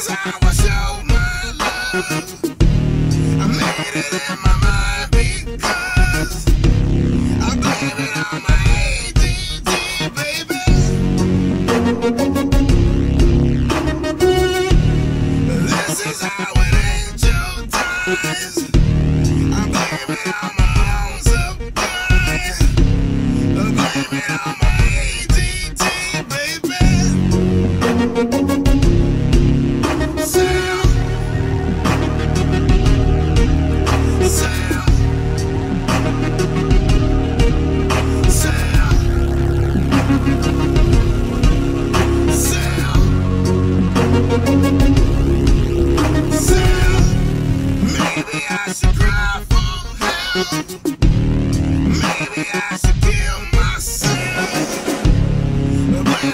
Mas a